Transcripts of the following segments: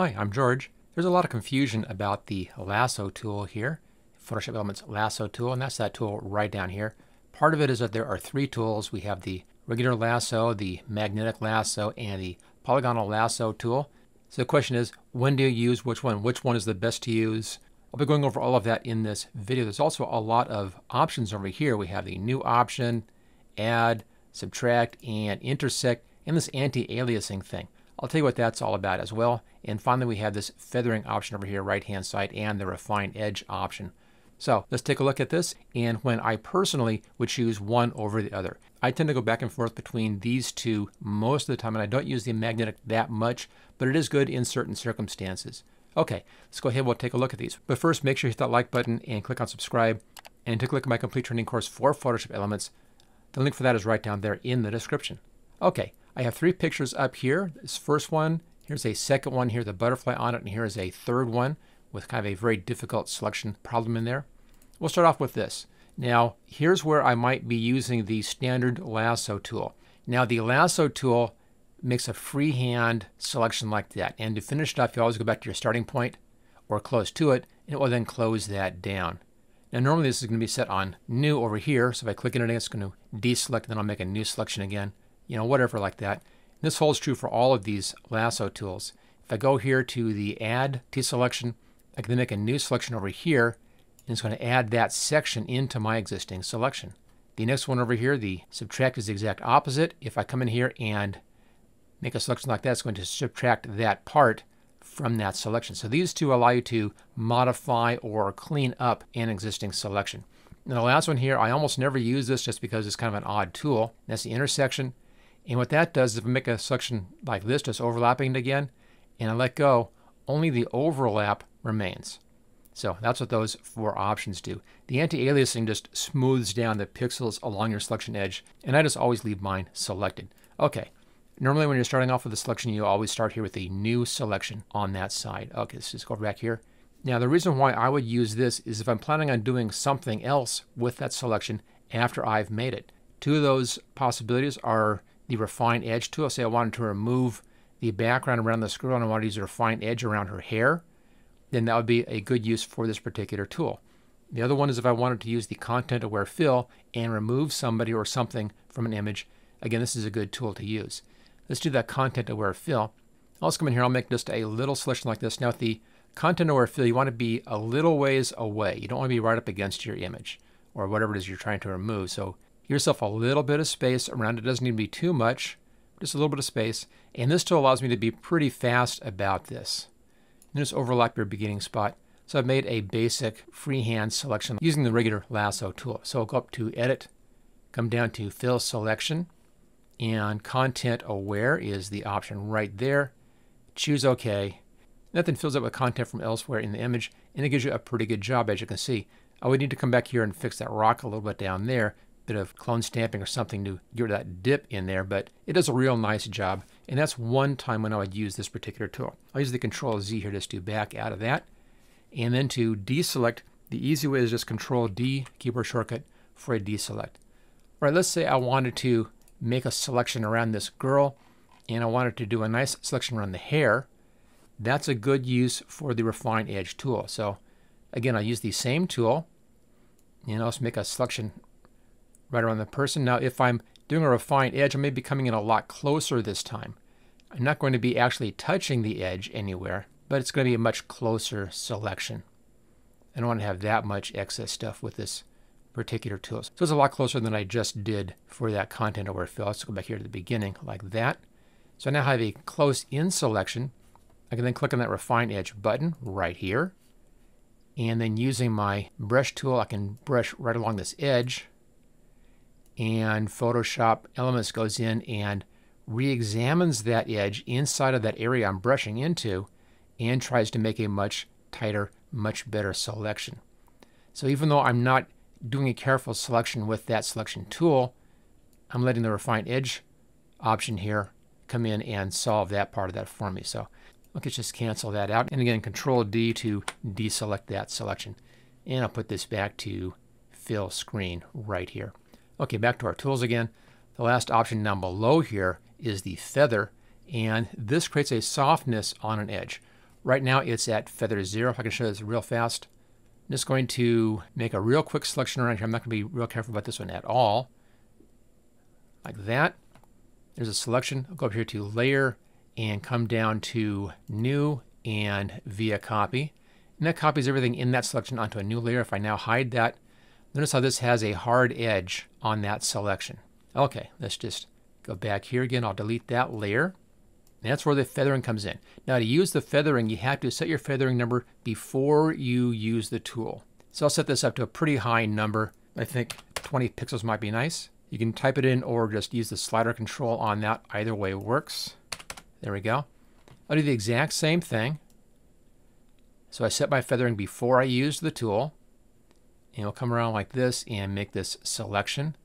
Hi, I'm George. There's a lot of confusion about the lasso tool here, Photoshop Elements lasso tool, and that's that tool right down here. Part of it is that there are three tools. We have the regular lasso, the magnetic lasso, and the polygonal lasso tool. So the question is, when do you use which one? Which one is the best to use? I'll be going over all of that in this video. There's also a lot of options over here. We have the new option, add, subtract, and intersect, and this anti-aliasing thing. I'll tell you what that's all about as well. And finally, we have this feathering option over here, right-hand side, and the refine edge option. So let's take a look at this. And when I personally would choose one over the other, I tend to go back and forth between these two most of the time, and I don't use the magnetic that much, but it is good in certain circumstances. Okay, let's go ahead, we'll take a look at these. But first, make sure you hit that like button and click on subscribe, and take a look at my complete training course for Photoshop Elements. The link for that is right down there in the description. Okay, I have three pictures up here. This first one, here's a second one here, the butterfly on it, and here is a third one with kind of a very difficult selection problem in there. We'll start off with this. Now, here's where I might be using the standard lasso tool. Now, the lasso tool makes a freehand selection like that. And to finish it off, you always go back to your starting point or close to it, and it will then close that down. Now, normally this is going to be set on new over here. So if I click on it, it's going to deselect, and then I'll make a new selection again you know, whatever like that. This holds true for all of these lasso tools. If I go here to the Add T selection, I can make a new selection over here, and it's going to add that section into my existing selection. The next one over here, the Subtract is the exact opposite. If I come in here and make a selection like that, it's going to subtract that part from that selection. So these two allow you to modify or clean up an existing selection. And the last one here, I almost never use this just because it's kind of an odd tool. That's the intersection. And what that does is if I make a selection like this, just overlapping it again, and I let go, only the overlap remains. So that's what those four options do. The anti-aliasing just smooths down the pixels along your selection edge, and I just always leave mine selected. Okay, normally when you're starting off with a selection, you always start here with a new selection on that side. Okay, let's just go back here. Now the reason why I would use this is if I'm planning on doing something else with that selection after I've made it. Two of those possibilities are the refine edge tool. Say I wanted to remove the background around the girl and I wanted to use a refine edge around her hair, then that would be a good use for this particular tool. The other one is if I wanted to use the content aware fill and remove somebody or something from an image, again, this is a good tool to use. Let's do that content aware fill. I'll just come in here, I'll make just a little selection like this. Now with the content aware fill, you want to be a little ways away. You don't want to be right up against your image or whatever it is you're trying to remove. So Give yourself a little bit of space around it. doesn't need to be too much, just a little bit of space. And this tool allows me to be pretty fast about this. And just overlap your beginning spot. So I've made a basic freehand selection using the regular lasso tool. So I'll go up to Edit, come down to Fill Selection, and Content Aware is the option right there. Choose OK. Nothing fills up with content from elsewhere in the image, and it gives you a pretty good job, as you can see. I would need to come back here and fix that rock a little bit down there bit of clone stamping or something to get that dip in there, but it does a real nice job. And that's one time when I would use this particular tool. I'll use the Control Z here just to back out of that. And then to deselect, the easy way is just Control D, keyboard shortcut, for a deselect. All right, let's say I wanted to make a selection around this girl, and I wanted to do a nice selection around the hair. That's a good use for the Refine Edge tool. So again, I'll use the same tool, and I'll just make a selection right around the person. Now, if I'm doing a refined edge, I may be coming in a lot closer this time. I'm not going to be actually touching the edge anywhere, but it's going to be a much closer selection. I don't want to have that much excess stuff with this particular tool. So it's a lot closer than I just did for that content aware fill. Let's go back here to the beginning like that. So now I have a close in selection. I can then click on that refine edge button right here. And then using my brush tool, I can brush right along this edge and Photoshop Elements goes in and re-examines that edge inside of that area I'm brushing into and tries to make a much tighter, much better selection. So even though I'm not doing a careful selection with that selection tool, I'm letting the refine edge option here come in and solve that part of that for me. So let's just cancel that out. And again, Control D to deselect that selection. And I'll put this back to fit screen right here. Okay, back to our tools again. The last option down below here is the feather, and this creates a softness on an edge. Right now it's at feather zero. If I can show this real fast. I'm just going to make a real quick selection around here. I'm not going to be real careful about this one at all. Like that. There's a selection. I'll go up here to layer and come down to new and via copy. And that copies everything in that selection onto a new layer. If I now hide that, notice how this has a hard edge on that selection. Okay, let's just go back here again. I'll delete that layer. And that's where the feathering comes in. Now to use the feathering, you have to set your feathering number before you use the tool. So I'll set this up to a pretty high number. I think 20 pixels might be nice. You can type it in or just use the slider control on that. Either way works. There we go. I'll do the exact same thing. So I set my feathering before I used the tool. And we'll come around like this and make this selection.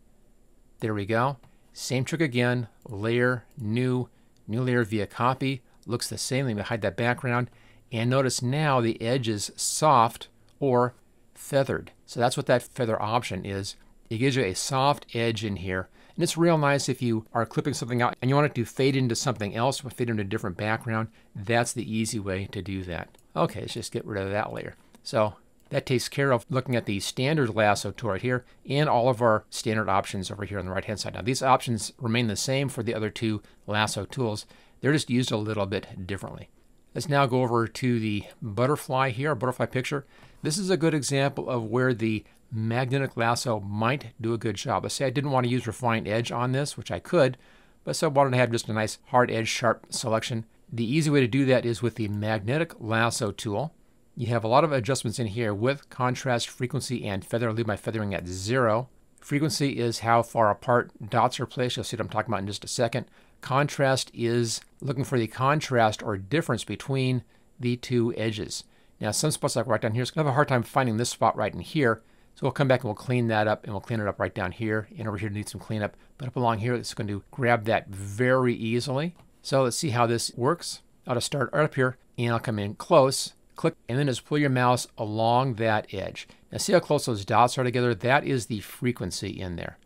There we go. Same trick again. Layer, new, new layer via copy. Looks the same. Let me hide that background. And notice now the edge is soft or feathered. So that's what that feather option is. It gives you a soft edge in here. And it's real nice if you are clipping something out and you want it to fade into something else, or fade into a different background. That's the easy way to do that. Okay, let's just get rid of that layer. So that takes care of looking at the standard lasso tool right here and all of our standard options over here on the right hand side. Now these options remain the same for the other two lasso tools. They're just used a little bit differently. Let's now go over to the butterfly here, butterfly picture. This is a good example of where the magnetic lasso might do a good job. Let's say I didn't want to use refined edge on this, which I could, but so I wanted to have just a nice hard edge sharp selection. The easy way to do that is with the magnetic lasso tool. You have a lot of adjustments in here with contrast, frequency, and feather. I'll leave my feathering at zero. Frequency is how far apart dots are placed. You'll see what I'm talking about in just a second. Contrast is looking for the contrast or difference between the two edges. Now, some spots like right down here, it's going to have a hard time finding this spot right in here. So we'll come back and we'll clean that up and we'll clean it up right down here. And over here needs some cleanup. But up along here, it's going to grab that very easily. So let's see how this works. I'll just start right up here and I'll come in close, click, and then just pull your mouse along that edge. Now see how close those dots are together? That is the frequency in there.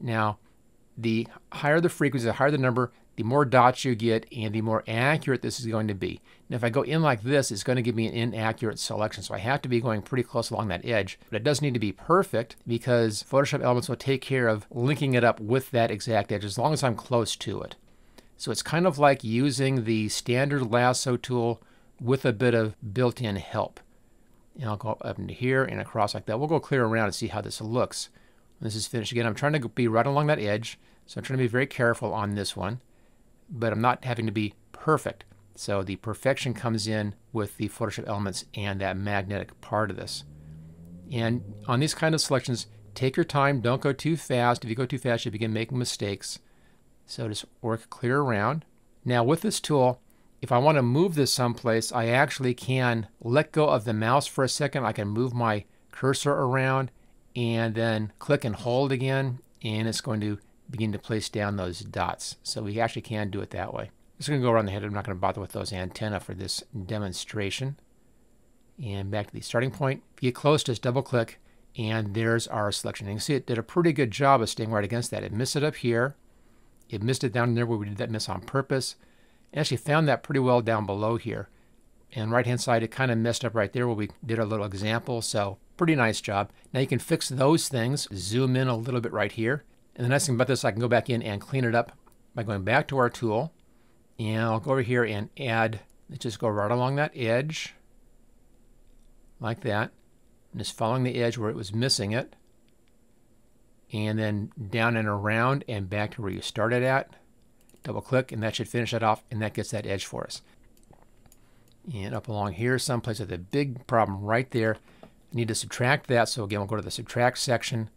Now, the higher the frequency, the higher the number, the more dots you get and the more accurate this is going to be. And if I go in like this, it's going to give me an inaccurate selection. So I have to be going pretty close along that edge. But it does need to be perfect because Photoshop Elements will take care of linking it up with that exact edge as long as I'm close to it. So it's kind of like using the standard lasso tool with a bit of built-in help. And I'll go up into here and across like that. We'll go clear around and see how this looks. When this is finished again, I'm trying to be right along that edge. So I'm trying to be very careful on this one but I'm not having to be perfect. So the perfection comes in with the Photoshop elements and that magnetic part of this. And on these kind of selections, take your time. Don't go too fast. If you go too fast, you begin making mistakes. So just work clear around. Now with this tool, if I want to move this someplace, I actually can let go of the mouse for a second. I can move my cursor around and then click and hold again, and it's going to begin to place down those dots. So we actually can do it that way. Just going to go around the head. I'm not going to bother with those antenna for this demonstration. And back to the starting point. If you get close, just double click and there's our selection. You can see it did a pretty good job of staying right against that. It missed it up here. It missed it down there where we did that miss on purpose. Actually found that pretty well down below here. And right hand side, it kind of messed up right there where we did our little example. So pretty nice job. Now you can fix those things. Zoom in a little bit right here. And the nice thing about this, I can go back in and clean it up by going back to our tool. And I'll go over here and add, let's just go right along that edge, like that. And just following the edge where it was missing it. And then down and around and back to where you started at. Double click and that should finish that off and that gets that edge for us. And up along here, someplace with a big problem right there. I need to subtract that. So again, we'll go to the subtract section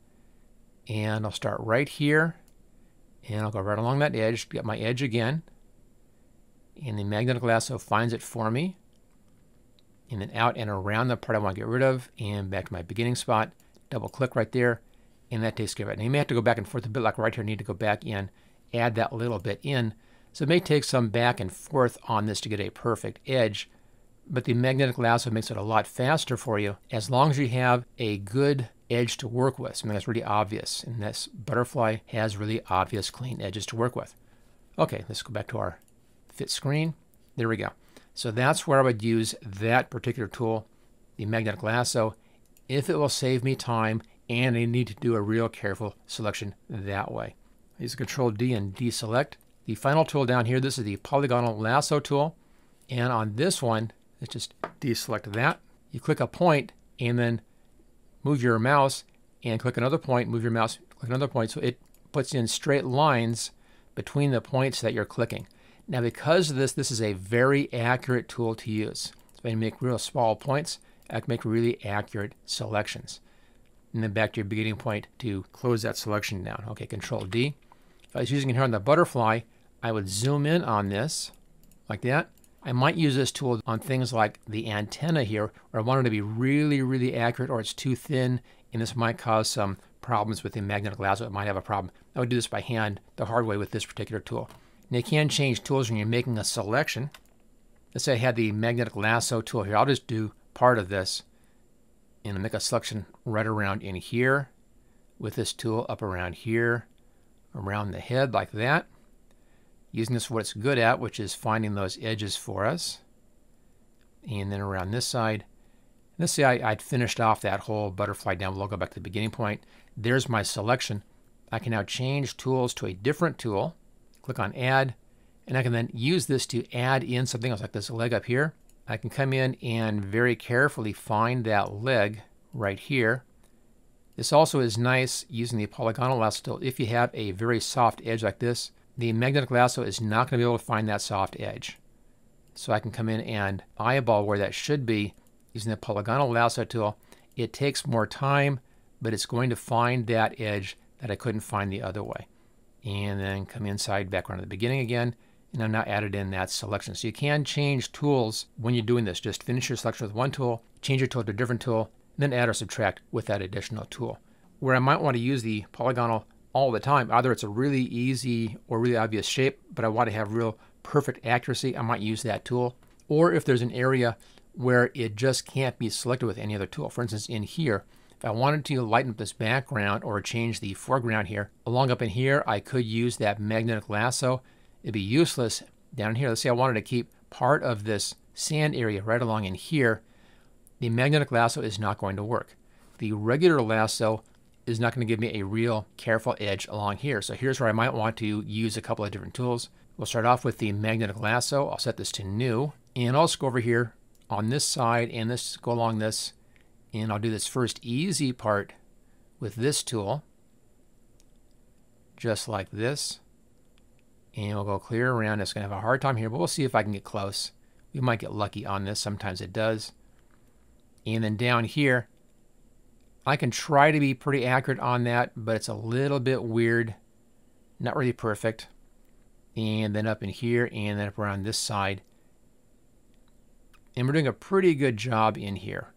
and I'll start right here and I'll go right along that edge, get my edge again. And the magnetic lasso finds it for me. And then out and around the part I want to get rid of and back to my beginning spot. Double click right there and that takes care of it. Now you may have to go back and forth a bit like right here. I need to go back in, add that little bit in. So it may take some back and forth on this to get a perfect edge, but the magnetic lasso makes it a lot faster for you as long as you have a good edge to work with, something that's really obvious. And this butterfly has really obvious clean edges to work with. Okay, let's go back to our fit screen. There we go. So that's where I would use that particular tool, the magnetic lasso, if it will save me time and I need to do a real careful selection that way. Use Control D and deselect. The final tool down here, this is the polygonal lasso tool. And on this one, let's just deselect that. You click a point and then move your mouse and click another point, move your mouse, click another point. So it puts in straight lines between the points that you're clicking. Now because of this, this is a very accurate tool to use. So I make real small points, I can make really accurate selections. And then back to your beginning point to close that selection down. Okay, Control D. If I was using it here on the butterfly, I would zoom in on this like that. I might use this tool on things like the antenna here, where I want it to be really, really accurate, or it's too thin, and this might cause some problems with the magnetic lasso. It might have a problem. I would do this by hand the hard way with this particular tool. Now you can change tools when you're making a selection. Let's say I had the magnetic lasso tool here. I'll just do part of this and make a selection right around in here with this tool up around here, around the head like that. Using this what it's good at, which is finding those edges for us. And then around this side. Let's say I, would finished off that whole butterfly down below, go back to the beginning point. There's my selection. I can now change tools to a different tool. Click on Add, and I can then use this to add in something else like this leg up here. I can come in and very carefully find that leg right here. This also is nice using the polygonal lasso tool. If you have a very soft edge like this, the magnetic lasso is not going to be able to find that soft edge. So I can come in and eyeball where that should be using the polygonal lasso tool. It takes more time, but it's going to find that edge that I couldn't find the other way. And then come inside back around to the beginning again, and I've now added in that selection. So you can change tools when you're doing this. Just finish your selection with one tool, change your tool to a different tool, then add or subtract with that additional tool. Where I might want to use the polygonal all the time, either it's a really easy or really obvious shape, but I want to have real perfect accuracy, I might use that tool. Or if there's an area where it just can't be selected with any other tool. For instance, in here, if I wanted to lighten up this background or change the foreground here, along up in here, I could use that magnetic lasso. It'd be useless down here. Let's say I wanted to keep part of this sand area right along in here. The magnetic lasso is not going to work. The regular lasso is not going to give me a real careful edge along here. So here's where I might want to use a couple of different tools. We'll start off with the magnetic lasso. I'll set this to new. And I'll just go over here on this side and this go along this. And I'll do this first easy part with this tool. Just like this. And we'll go clear around. It's going to have a hard time here, but we'll see if I can get close. We might get lucky on this. Sometimes it does. And then down here, I can try to be pretty accurate on that, but it's a little bit weird. Not really perfect. And then up in here, and then up around this side. And we're doing a pretty good job in here.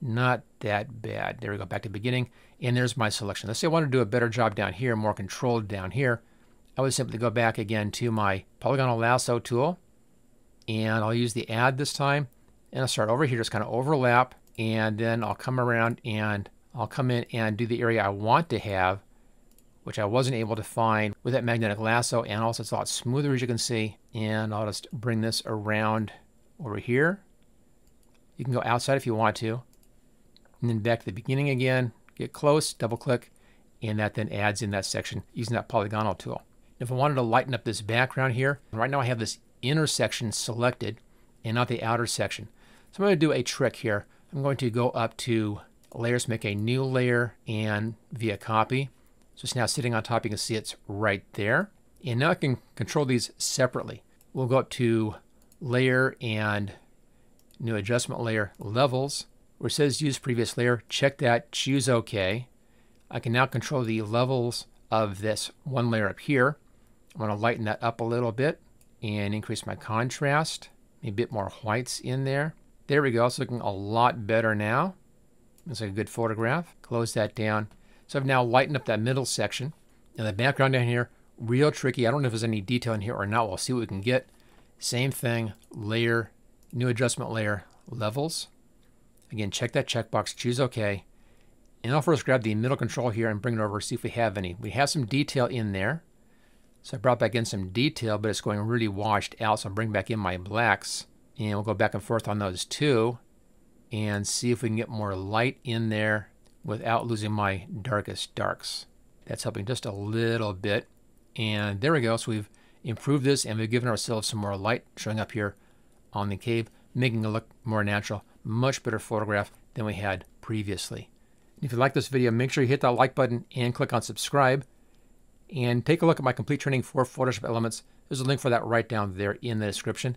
Not that bad. There we go, back to the beginning. And there's my selection. Let's say I want to do a better job down here, more controlled down here. I would simply go back again to my polygonal lasso tool. And I'll use the add this time. And I'll start over here, just kind of overlap. And then I'll come around and I'll come in and do the area I want to have, which I wasn't able to find with that magnetic lasso. And also it's a lot smoother as you can see. And I'll just bring this around over here. You can go outside if you want to and then back to the beginning again, get close, double click, and that then adds in that section using that polygonal tool. If I wanted to lighten up this background here, right now I have this inner section selected and not the outer section. So I'm going to do a trick here. I'm going to go up to layers, make a new layer and via copy. So it's now sitting on top. You can see it's right there. And now I can control these separately. We'll go up to layer and new adjustment layer levels where it says use previous layer, check that, choose OK. I can now control the levels of this one layer up here. I'm going to lighten that up a little bit and increase my contrast. a bit more whites in there. There we go. It's looking a lot better now. It's like a good photograph. Close that down. So I've now lightened up that middle section. And the background down here, real tricky. I don't know if there's any detail in here or not. We'll see what we can get. Same thing, layer, new adjustment layer, levels. Again, check that checkbox, choose OK. And I'll first grab the middle control here and bring it over, see if we have any. We have some detail in there. So I brought back in some detail, but it's going really washed out. So I'll bring back in my blacks and we'll go back and forth on those two and see if we can get more light in there without losing my darkest darks. That's helping just a little bit. And there we go. So we've improved this and we've given ourselves some more light showing up here on the cave, making it look more natural. Much better photograph than we had previously. If you like this video, make sure you hit that like button and click on subscribe. And take a look at my complete training for Photoshop Elements. There's a link for that right down there in the description.